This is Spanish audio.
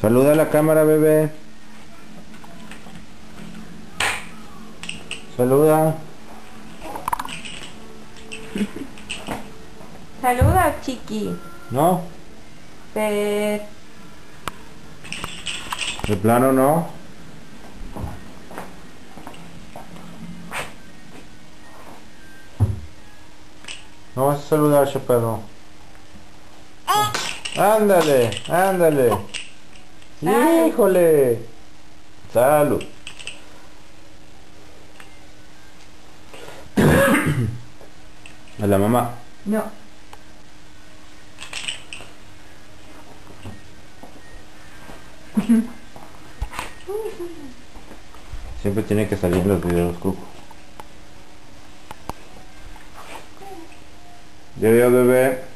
Saluda a la cámara, bebé. Saluda. Saluda, chiqui. ¿No? Pe- De plano no. No vas a saludar, perro. Ándale, ándale. Híjole. Salud. A la mamá. No. Siempre tiene que salir los videos, Cuco. Ya, ya, bebé.